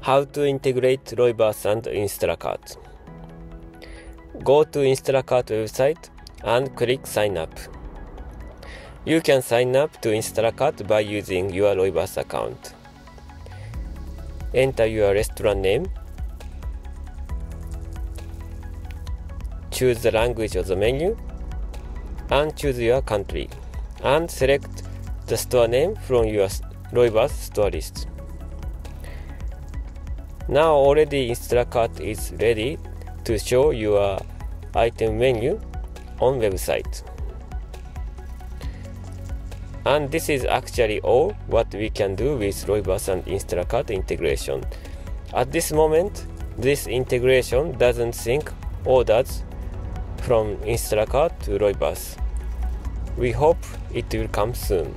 How to integrate Loyverse and Instalacarte. Go to Instalacarte website and click sign up. You can sign up to Instalacarte by using your Loyverse account. Enter your restaurant name. Choose the language of the menu and choose your country and select the store name from your Loyverse store list. Now already Instalacarte is ready to show your item menu on website. And this is actually all what we can do with Loyverse and Instalacarte integration. At this moment, this integration doesn't sync orders from Instalacarte to Loyverse. We hope it will come soon.